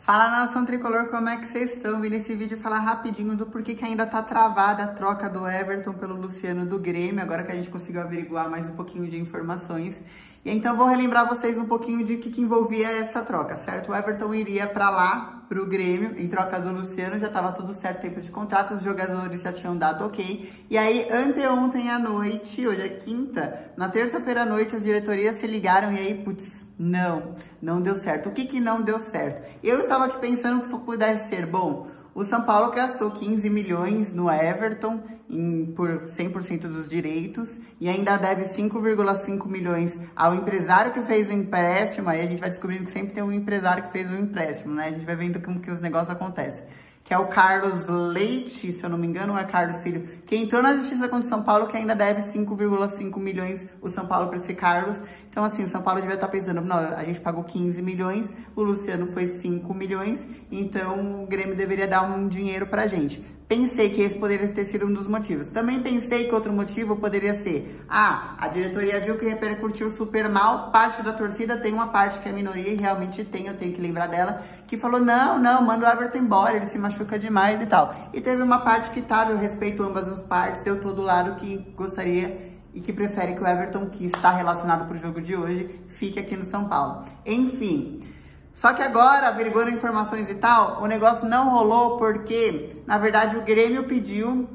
Fala nação tricolor, como é que vocês estão? Vim nesse vídeo falar rapidinho do porquê que ainda tá travada a troca do Everton pelo Luciano do Grêmio, agora que a gente conseguiu averiguar mais um pouquinho de informações. E então vou relembrar vocês um pouquinho de que, que envolvia essa troca, certo? O Everton iria para lá, pro Grêmio, em troca do Luciano, já tava tudo certo, tempo de contrato, os jogadores já tinham dado ok. E aí, anteontem à noite, hoje é quinta, na terça-feira à noite, as diretorias se ligaram e aí, putz, não, não deu certo. O que que não deu certo? Eu estava aqui pensando que pudesse ser bom. O São Paulo gastou 15 milhões no Everton em, por 100% dos direitos e ainda deve 5,5 milhões ao empresário que fez o empréstimo. Aí a gente vai descobrindo que sempre tem um empresário que fez o empréstimo, né? A gente vai vendo como que os negócios acontecem que é o Carlos Leite, se eu não me engano, ou é Carlos Filho, que entrou na Justiça contra o São Paulo, que ainda deve 5,5 milhões o São Paulo para esse Carlos. Então, assim, o São Paulo devia estar tá pensando, não, a gente pagou 15 milhões, o Luciano foi 5 milhões, então o Grêmio deveria dar um dinheiro pra gente. Pensei que esse poderia ter sido um dos motivos. Também pensei que outro motivo poderia ser, ah, a diretoria viu que repercutiu super mal, parte da torcida tem uma parte que é minoria e realmente tem, eu tenho que lembrar dela, que falou, não, não, manda o Everton embora, ele se machuca demais e tal. E teve uma parte que tava, eu respeito ambas as partes, eu tô do lado que gostaria e que prefere que o Everton, que está relacionado para o jogo de hoje, fique aqui no São Paulo. Enfim, só que agora, averiguando informações e tal, o negócio não rolou porque, na verdade, o Grêmio pediu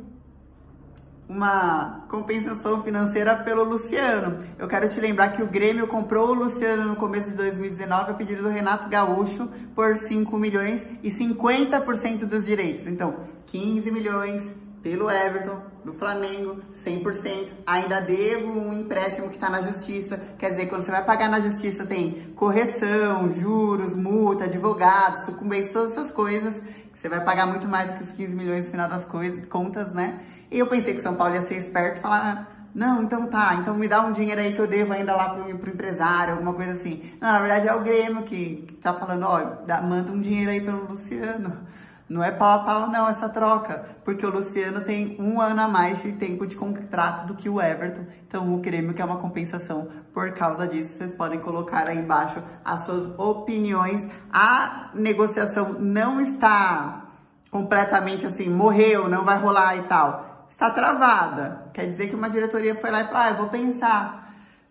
uma compensação financeira pelo Luciano. Eu quero te lembrar que o Grêmio comprou o Luciano no começo de 2019 a pedido do Renato Gaúcho por 5 milhões e 50% dos direitos. Então, 15 milhões pelo Everton, do Flamengo, 100%. Ainda devo um empréstimo que está na justiça. Quer dizer, quando você vai pagar na justiça, tem correção, juros, multa, advogado, sucumbência, todas essas coisas. Você vai pagar muito mais que os 15 milhões no final das coisas, contas, né? E eu pensei que São Paulo ia ser esperto e falar, não, então tá, então me dá um dinheiro aí que eu devo ainda lá pro, pro empresário, alguma coisa assim. Não, na verdade é o Grêmio que, que tá falando, ó, dá, manda um dinheiro aí pelo Luciano. Não é pau a pau, não, essa troca. Porque o Luciano tem um ano a mais de tempo de contrato do que o Everton. Então o Grêmio quer uma compensação por causa disso. Vocês podem colocar aí embaixo as suas opiniões. A negociação não está completamente assim, morreu, não vai rolar e tal. Está travada. Quer dizer que uma diretoria foi lá e falou, ah, eu vou pensar.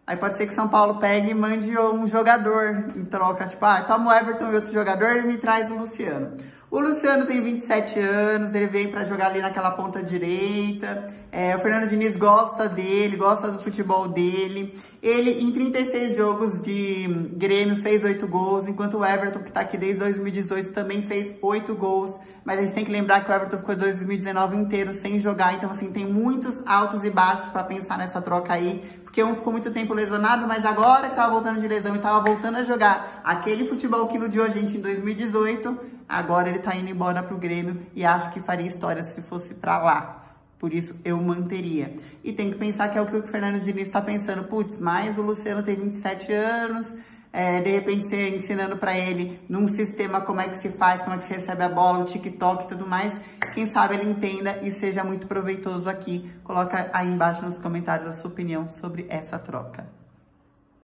Aí pode ser que São Paulo pegue e mande um jogador em troca. Tipo, ah, toma o Everton e outro jogador e me traz o Luciano. O Luciano tem 27 anos, ele vem para jogar ali naquela ponta direita. É, o Fernando Diniz gosta dele, gosta do futebol dele. Ele, em 36 jogos de Grêmio, fez 8 gols, enquanto o Everton, que está aqui desde 2018, também fez 8 gols. Mas a gente tem que lembrar que o Everton ficou 2019 inteiro sem jogar, então assim, tem muitos altos e baixos para pensar nessa troca aí. Porque um ficou muito tempo lesionado, mas agora que tava voltando de lesão e tava voltando a jogar aquele futebol que iludiu a gente em 2018, agora ele tá indo embora pro Grêmio e acho que faria história se fosse para lá. Por isso, eu manteria. E tem que pensar que é o que o Fernando Diniz está pensando. Putz, mas o Luciano tem 27 anos, é, de repente você ensinando para ele num sistema como é que se faz, como é que se recebe a bola, o TikTok e tudo mais. Quem sabe ele entenda e seja muito proveitoso aqui. Coloca aí embaixo nos comentários a sua opinião sobre essa troca.